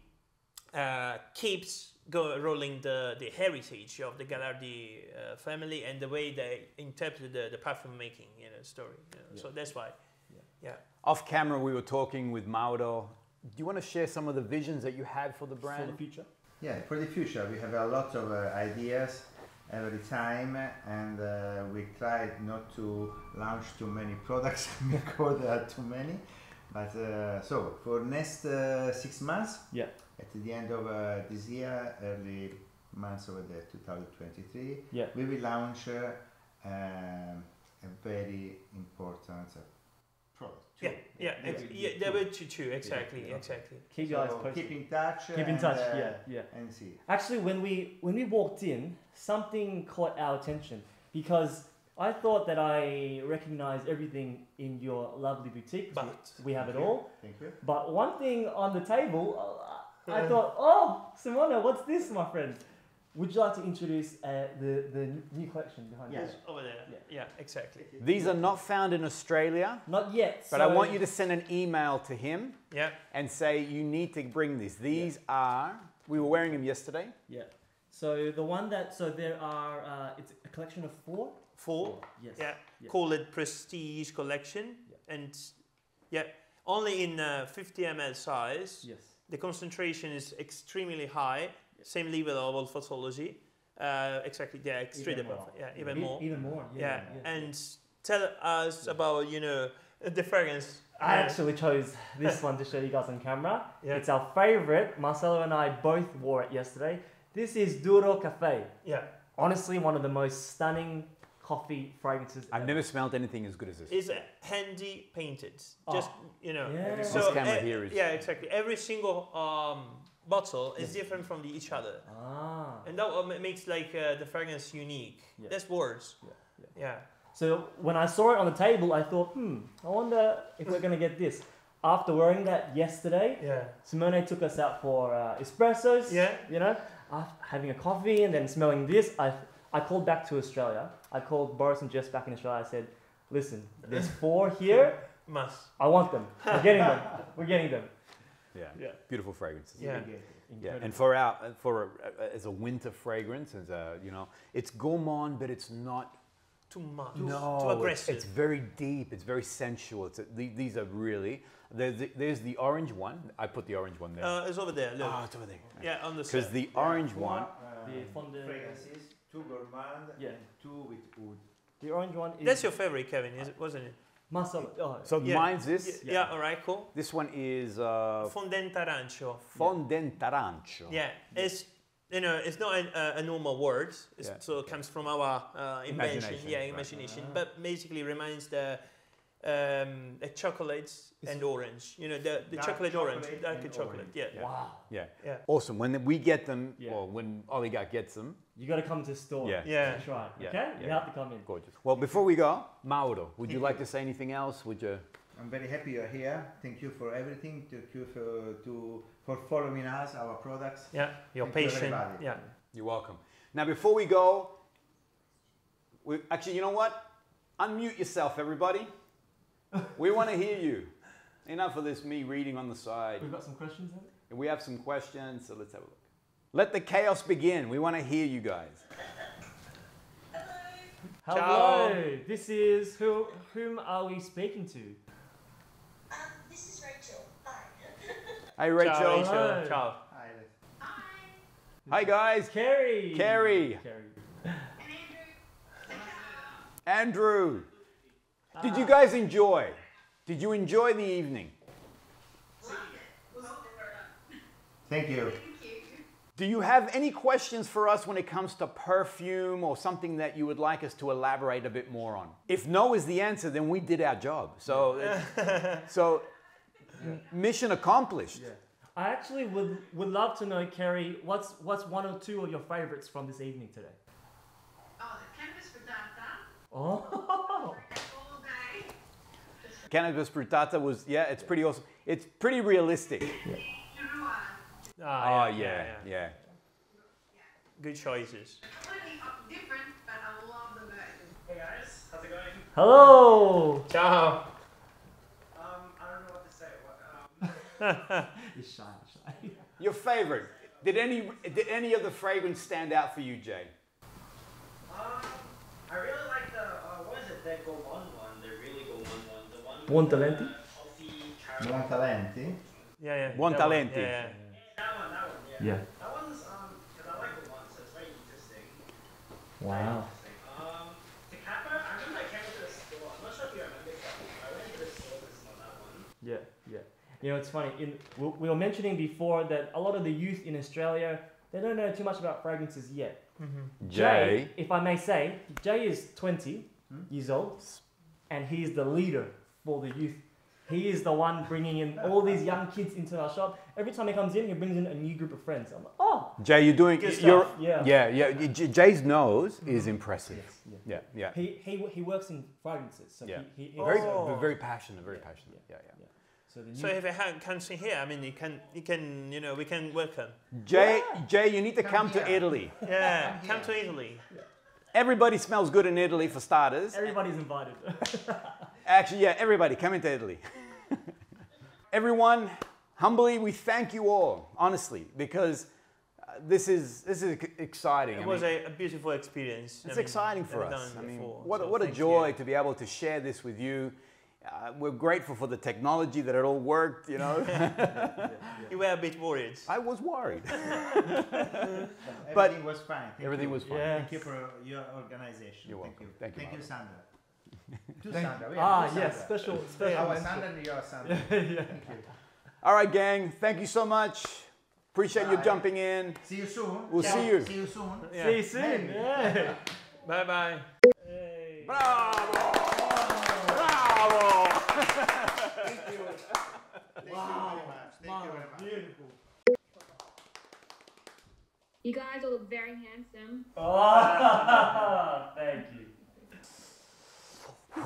uh, keeps go, rolling the, the heritage of the Galardi uh, family and the way they interpret the, the perfume making you know, story. you know. So that's why. Yeah. Off camera, we were talking with Mauro. Do you want to share some of the visions that you had for the For brand? the future. Yeah, for the future, we have a lot of uh, ideas every time, and uh, we try not to launch too many products because there are too many. But uh, so for next uh, six months, Yeah. at the end of uh, this year, early months of the 2023, Yeah. we will launch uh, um, a very important uh, product. Yeah, two. Yeah, There ex- will be yeah, there were two, two, exactly, yeah. exactly. Keep you guys So posted. keep in touch. Keep in touch. uh, yeah, yeah. And see. Actually, when we when we walked in, something caught our attention because I thought that I recognized everything in your lovely boutique. But we have it Thank you. all. Thank you. But one thing on the table, uh, I thought, oh, Simona, what's this, my friend? Would you like to introduce uh, the the new collection behind Yes. us? over there. Yeah. Yeah, exactly. These are not found in Australia, Not yet. but I want you to send an email to him Yeah, and say you need to bring these. These are. We were wearing them yesterday. Yeah. So the one that so there are uh, it's a collection of four. four. Yes. Yeah, Yeah. call it Prestige Collection, Yeah. and yeah, only in uh, 50 ml size. Yes. The concentration is extremely high, same level of Olfattology. Uh, exactly, yeah, extreme Even above, more. yeah, even E- more. Even more. yeah, Yeah. and tell us about you know the fragrance. I actually chose this one to show you guys on camera. (laughs) Yeah. It's our favorite. Marcelo and I both wore it yesterday. This is Duro Cafe. yeah, Honestly, one of the most stunning coffee fragrances. I've ever. never smelled anything as good as this. is handy painted. Oh. Just you know. Yeah. This So camera eh, here is- yeah, exactly. Every single um, bottle is different from the, each other. Ah. And that what makes like uh, the fragrance unique. Yeah. That's words. Yeah, Yeah. So when I saw it on the table, I thought, hmm, I wonder if we're gonna get this. After wearing that yesterday, Yeah. Simone took us out for uh, espressos. Yeah. You know, after having a coffee and then smelling this, I I called back to Australia. I called Boris and Jess back in Australia. I said, listen, there's four (laughs) here. Must. I want them. We're getting them. We're getting them. Yeah. Yeah. Beautiful fragrances. Yeah. Very good. Yeah, and for our for a, as a winter fragrance, as a you know, it's gourmand, but it's not. Too much. no, Too it's- aggressive. It's, very deep. It's very sensual. It's a, these are really. There's the, there's the orange one. I put the orange one there. uh, it's over there. Look. oh, it's over there. yeah, on the Because side. the orange Four, one. uh, The fondant- fragrances, two gourmand Yeah. and two with wood. The orange one is. That's your favorite, Kevin, is it, wasn't it? Marcelo. Oh, So Yeah. mine's this. Yeah. All right. Cool. This one is uh, Fondant arancio. fondant arancio. Yeah. It's you know it's not a, a- a normal word. It's, Yeah. So it comes from our uh, invention. Imagination, Yeah, imagination. Ah. But basically reminds the um, the chocolates and orange. You know the, the Dark chocolate orange, chocolate dark and chocolate. orange. Yeah. Yeah. wow. Yeah. Yeah. Awesome. When we get them, Yeah. or when Oligarch gets them, You got to come to the store. Yeah. Yeah. To try. Yeah, Okay. You have to come in. gorgeous. Well, before we go, Mauro, would you like to say anything else? Would you? I'm very happy you're here. Thank you for everything. Thank you for, to, for following us, our products. Yeah. You're Thank you, patient. everybody. Yeah. You're welcome. Now, before we go, we actually, you know what? Unmute yourself, everybody. We want to hear you. Enough of this me reading on the side. We've got some questions. Then? We have some questions, so let's have a look. Let the chaos begin. We want to hear you guys. Hello. Ciao. This is who? Whom are we speaking to? Um, this is Rachel. Hi. (laughs) Hey, Rachel. Ciao, Rachel. Hello. Ciao. Hi, Hi. Hi, guys. Carrie. Carrie. Carrie. And Andrew. Andrew. Did you guys enjoy? Did you enjoy the evening? Thank you. Thank you. Do you have any questions for us when it comes to perfume or something that you would like us to elaborate a bit more on? If no is the answer, then we did our job. So, (laughs) so mission accomplished. I actually would would love to know, Kerry, what's what's one or two of your favorites from this evening today? Oh, the cannabis fruttata Oh, all (laughs) day. Cannabis Fruttata was yeah, it's pretty awesome. It's pretty realistic. Jurua, Ah, Oh yeah, yeah. Good choices. completely up- different, but I love them both. Hey guys, how's it going? hello. Ciao. Um, I don't know what to say. What, um, (laughs) He's shy, shy. (laughs) Your favorite? Did any did any of the fragrance stand out for you, Jay? um, I really like the uh, what is it? The Gourmand Buontalenti? Buon talenti. Yeah, yeah. Buon that one, talenti. Yeah, yeah. That one. That one. Yeah. Yeah. That one's um, because I like Gourmand, so it's very interesting. Very Wow. interesting. Um, the Kappa. I remember I came to the store. I'm not sure if you remember Kappa. I went to the store to smell that one. Yeah, yeah. You know, it's funny. In we, we were mentioning before that a lot of the youth in Australia they don't know too much about fragrances yet. Jay. if I may say, Jay is 20 Hmm? years old, and he is the leader for the youth. He is the one bringing in all these young kids into our shop. Every time he comes in, he brings in a new group of friends. I'm like, oh, Jay, you're doing Good you're stuff. yeah. yeah, yeah. Jay's nose is impressive. yeah. Yeah, yeah. He, he, he works in fragrances. So Yeah. he, he, he Very, Oh. very passionate, very passionate. Yeah, yeah. So the new, So if I ha- comes in here, I mean, you can, you can, you know, we can welcome. Jay, Jay, you need to Come come to. Italy. Yeah, come to Italy. Everybody smells good in Italy for starters. everybody's invited. (laughs) Actually, yeah, everybody come into Italy. (laughs) Everyone, humbly, we thank you all, honestly, because uh, this is this is exciting. It I was mean, a, a beautiful experience. I it's mean, exciting for us. done I mean, before, what, a- so what a joy you. to be able to share this with you. Uh, we're grateful for the technology that it all worked. You know, (laughs) You were a bit worried. I was worried. (laughs) Everything But- was fine. Thank Everything you. was fine. Yeah. Thank you for your organization. You're Thank welcome. you. Thank you, Thank you, Sandra. To Sandra. we ah, two yes, Sandra. special, special. Our mention. Sandra and your Sandra. Thank you. All right, gang. Thank you so much. Appreciate you jumping in. See you soon. We'll Ciao. see you. See you soon. Yeah. See you soon. (laughs) Maybe. Yeah. Bye bye. Hey. Bravo! Bravo! Thank you. Thank you very much. Thank you very much. Beautiful. You guys all look very handsome. (laughs) Ah, (laughs)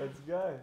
Let's go.